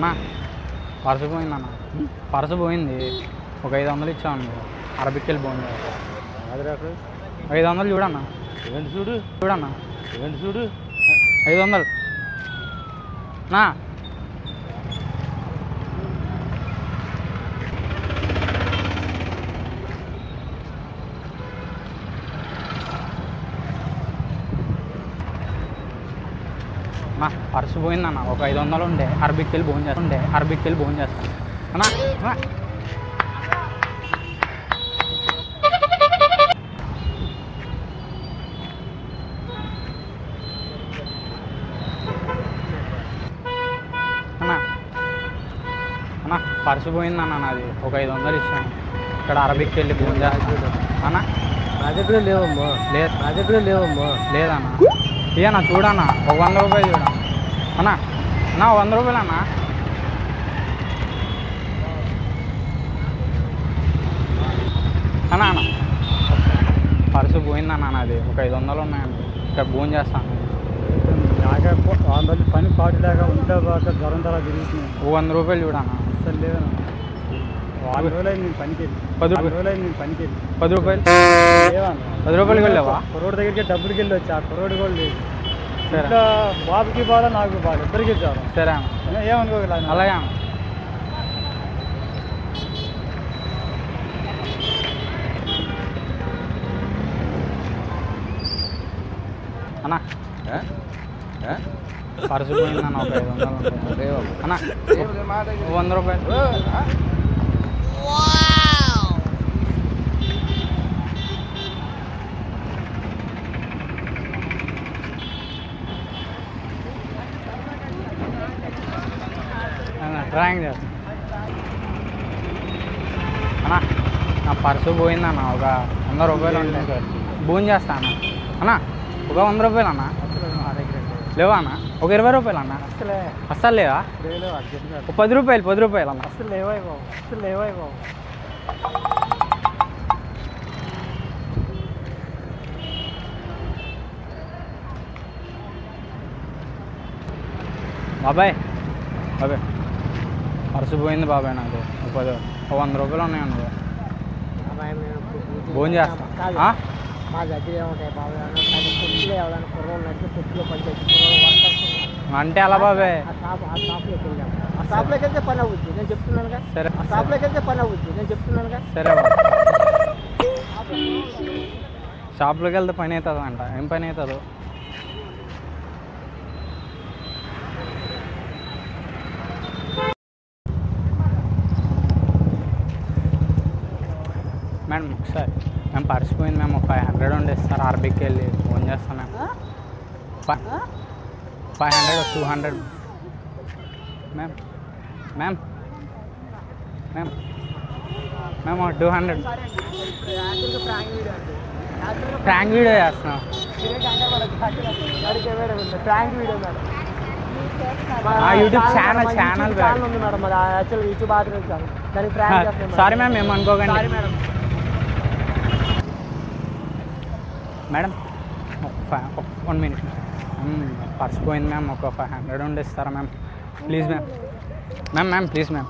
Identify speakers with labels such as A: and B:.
A: అన్న పర్సు పోయింది అన్న. పర్సు పోయింది. ఒక ఐదు వందలు ఇచ్చాను. అరబిక్ వెళ్ళి పోయింది ఐదు వందలు చూడన్న
B: ఏంటి చూడు.
A: చూడన్న
B: ఏంటి చూడు.
A: ఐదు వందలు. నా. నా పర్సు పోయిందన్న. ఒక ఐదు వందలు ఉండే. అరబిక్ వెళ్ళి భోజనం చేస్తా. ఉండే. అరబిక్ వెళ్ళి భోజనం చేస్తాను అన్నా అన్నా. అన్నా అన్నా పర్సు పోయిందన్న నాది. ఒక ఐదు వందలు ఇచ్చాను. ఇక్కడ అరబిక్ వెళ్ళి భోజనం చేస్తాను అన్నా
B: నా దగ్గర లేవమ్మా.
A: లేదు
B: నా దగ్గర లేవమ్మా.
A: లేదన్నా. ఇయ్యన్నా చూడన్నా. ఒక వంద రూపాయలు చూడన్నా అన్నా అన్నా వంద రూపాయలు అన్నా. అన్నా అన్న. పర్సు పోయిందన్నా నాది. ఒక ఐదు వందలు ఉన్నాయండి ఇక్కడ భోజనం చేస్తాను.
B: నాకే పని పాటు లేక ఉంటే బాగా జ్వరం తిరుగుతున్నాయి
A: ఒక వంద రూపాయలు చూడన్నా.
B: అసలు లేదన్నా వారం రోజులు నేను పనికి వెళ్ళి
A: పది
B: వారం
A: రూపాయలు
B: రోజులు నేను పనికి వెళ్ళి.
A: పది రూపాయలు? పది రూపాయలకి వెళ్ళావా?
B: కుర్రోడి దగ్గరికి డబ్బులకి వెళ్ళి వచ్చి? ఆ కుర్రోడు కూడా లేదు.
A: సరే.
B: ఇంట్లో బాబుకి బాధ నాకు బాధ. ఇద్దరికి జ్వరం
A: సరే
B: ఏమనుకోగల
A: అలాగే అన్న. అన్న. పర్సు పోయిందన్న ఒక ఐదు వందలు. అన్న వంద రూపాయలు. డ్రాయింగ్ చేస్తాను అన్న నా పర్సు పోయిందన్న ఒక వంద రూపాయలు ఉంటాయి భోజనం చేస్తా అన్న. అన్న ఒక వంద రూపాయలు అన్న. లేవా అన్న? ఒక ఇరవై రూపాయలు అన్న?
B: అసలే
A: అస్సలు లేవా? ఒక పది రూపాయలు పది రూపాయలు అన్న?
B: అసలు లేవాయి బాబు అసలు లేవాయి బాబు.
A: బాబాయ్ బాబాయ్. పర్సు పోయింది బాబాయ్ నాకు. ఒక పది ఒక వంద రూపాయలు ఉన్నాయి అనుకో భోజనం చేస్తా?
B: మా దగ్గర ఏముంటాయి బాబు? కానీ కొట్టులో ఎవరైనా కుర్రోళ్ళు నడిచి కొట్టులో పనిచేసి కుర్రోళ్ళు వర్కర్స్.
A: అంటే అలా బాబాయ్
B: ఆ షాప్ ఆ షాప్లోకి వెళ్ళాము ఆ షాప్లోకి వెళ్తే పని అవుద్ది. నేను చెప్తున్నానుగా.
A: సరే.
B: ఆ షాప్లోకి వెళ్తే పని అవుద్ది. నేను చెప్తున్నానుగా.
A: సరే బాబు. షాప్లోకి వెళ్తే పని అవుతుంది అంట ఏం పని అవుతుందో? మేడం ఒకసారి. మేము పరిచిపోయింది మేము ఫైవ్ హండ్రెడ్ ఉండే సార్ ఆర్బీకి వెళ్ళి ఫోన్ చేస్తాం మేము. Five hundred two hundred ma'am ma'am ma'am మేము టూ హండ్రెడ్ ప్రాంక్ వీడియో చేస్తున్నాం. YouTube channel channel
B: YouTube
A: sorry ma'am ఏం
B: సారీ
A: అనుకోకండి
B: madam
A: madam one minute purse పోయింది మ్యామ్ ఒక ఫైవ్ హండ్రెడ్ ఉండి ఇస్తారా ma'am? Please ma'am. Ma'am ma'am please ma'am.